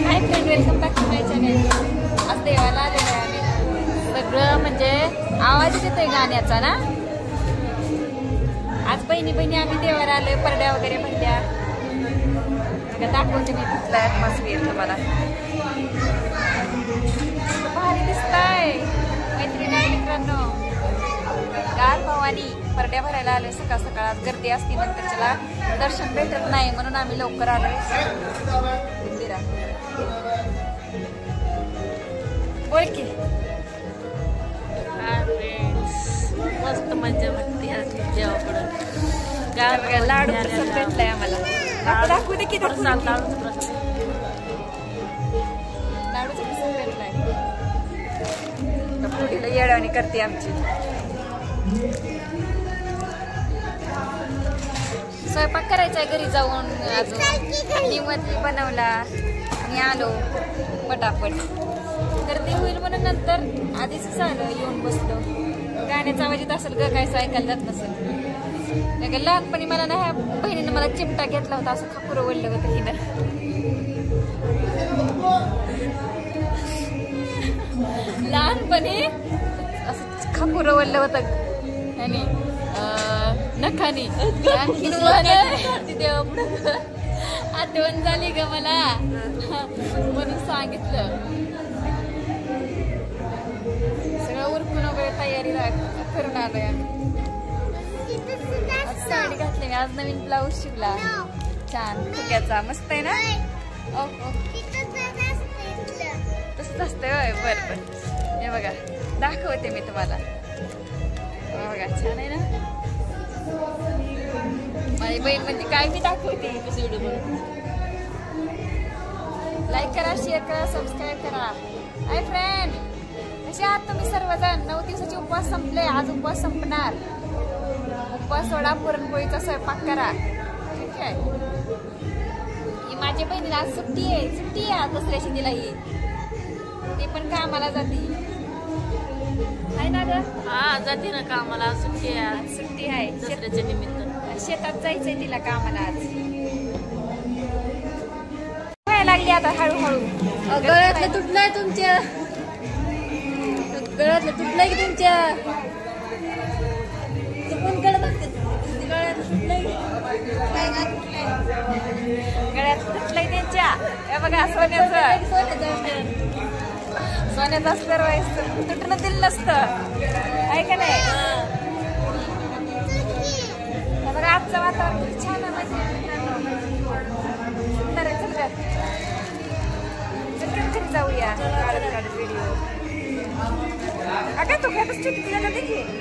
Hi friend welcome back to my channel आज देवाला आलेलो आहे सगळं म्हणजे आवाज येतोय गाण्याचा ना? आज बहिणी बहिणी आम्ही देवाला आलोय परड्या वगैरे सगळं दाखवते मी. तिथला ॲटमॉस्फिअर तुम्हाला भारी दिसताय. मैत्रिणी आणि मित्रांनो. गार भवानी परड्या भरायला आलोय सकाळ सकाळ. आज गर्दी असती नंतरच्याला दर्शन भेटत नाही म्हणून आम्ही लवकर आलोय. बोल की. मस्त मजा वाटते काय बघा, लाडू प्रसाद भेटलाय आम्हाला. दाखव- दे की प्रसाद की. लाडूचा प्रसाद. लाडूचा प्रसाद भेटलाय. तर पुढीला येडवणी करते आमची. स्वयंपाक करायचा आहे घरी जाऊन अजून. निमत बनवला. आणि आलो. पटापट. गर्दी होईल म्हणून नंतर आधीच आलं येऊन बसलो. गाण्याचा आवाज येत असेल ग काय ऐकायला जात नसेल. लहानपणी मला ना ह्या बहिणीने मला चिमटा घेतला होता असं खापुरं वळलं होतं हिनं. लहानपणी असं खापुरं वळलं होतं. आणि नखानी. आणखी आठवण झाली ग मला. म्हणून सांगितलं. सगळं उरकून वगैरे तयारी करून आलोय आम्ही. साडी घातली मी आज नवीन ब्लाऊज शिवला. छान फुग्याचा. मस्त आहे ना? ओ ओ तसंच असतंय होय बरं बरं. हे बघा दाखवते मी तुम्हाला. हे बघा छान आहे ना? माझी बहीण म्हणजे काय मी दाखवते लाईक करा शेअर करा सबस्क्राईब करा. हाय फ्रेंड कसे आहात तुम्ही सर्वजण? नऊ दिवसाचे उपवास संपले आज उपवास संपणार. उपवास सोडा पुरणपोळीचा स्वयंपाक करा. ठीक आहे? ही माझ्या बहिणीला आज सुट्टी आहे. सुट्टी आहे आज दसऱ्याची तिला ही. ते पण कामाला जाते. आहे ना ग? हा जाते ना कामाला. सुट्टी आहे सुट्टी आहे. दसऱ्याच्या निमित्त शेतात जायचंय तिला कामाला आज. व्हायला लागली आता हळूहळू. गळ्यातलं तुटलंय तुमच्या. गळ्यातलं तुटलंय की तुमच्या? गळत गळ्यात तुटलंय गळ्यात तुटलंय त्यांच्या. बघा सोन्याचं. सोन्याचं असतं व्हायचं. तुटणं दिलं नसतं. आहे का नाही? आजचं वातावरण किती छान आहे. माहिती सुंदर आहे चल गं. घरी जाऊया. काढत काढत व्हिडिओ अगं तू घरातच चिटकीला का देखील?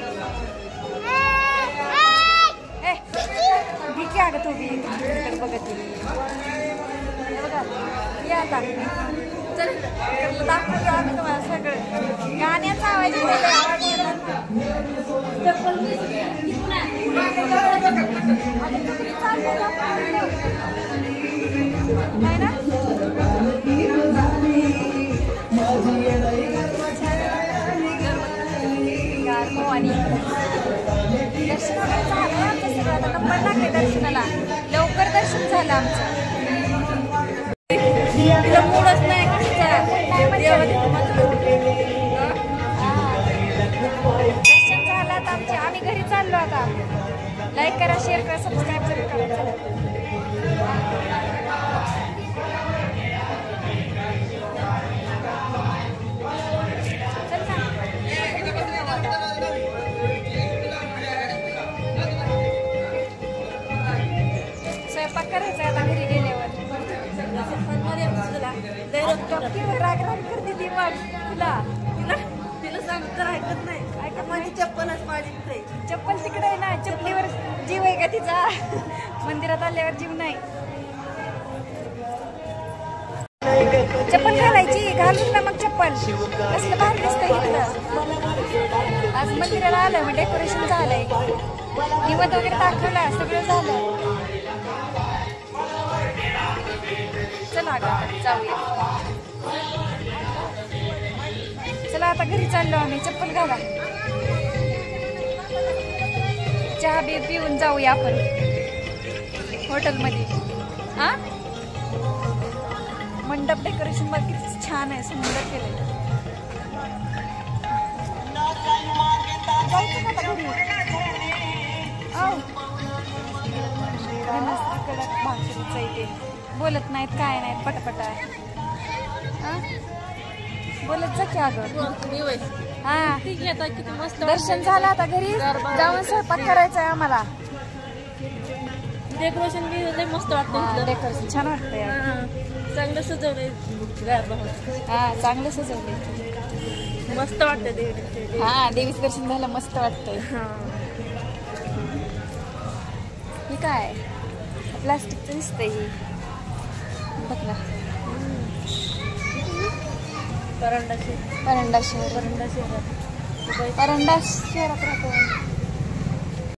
नंबर लागले दर्शनाला. लवकर दर्शन झालं आमचं. तिला मूडच नाही चाललो आता लाईक करा शेअर करा सबस्क्राईब करा चला. चल स्वयंपाक करायचा आता घरी गेल्यावर तुला राग राग करते ती मग तुला तर ऐकत नाही. ऐकत माझी चप्पलच माझी इकडे चप्पल तिकडे आहे ना चप्पलीवर जीव आहे का तिचा? मंदिरात आल्यावर जीव नाही. चप्पल घालायची घालून ना मग चप्पल. कसलं दिसतंय इथलं आज मंदिराला आलं मग डेकोरेशन झालंय. निवत वगैरे दाखवला सगळं झालं चला जाऊया. आता घरी चाललो आम्ही चप्पल घाला. चहा बी पिऊन जाऊया आपण. हॉटेलमध्ये. हा? मंडप डेकोरेशन बघ किती छान आहे सुंदर केलं मस्त बोलत नाहीत काय नाहीत पटपट हा? बोलत जा की अगं. हा. दर्शन झालं आता घरी. जाऊन स्वयंपाक करायचा आहे आम्हाला. डेकोरेशन बी लय मस्त वाटतं हा. डेकोरेशन छान वाटतंय. चांगलं सजवलंय हा चांगलं सजवलंय. मस्त वाटतं ते. हा देवीचं दर्शन झालं मस्त वाटतंय. हा. ही काय? प्लास्टिकचं दिसतंय ही. बघ ना. വരണ്ട ഷെയർ വരണ്ട ഷെയർ വരണ്ട പോകുന്നു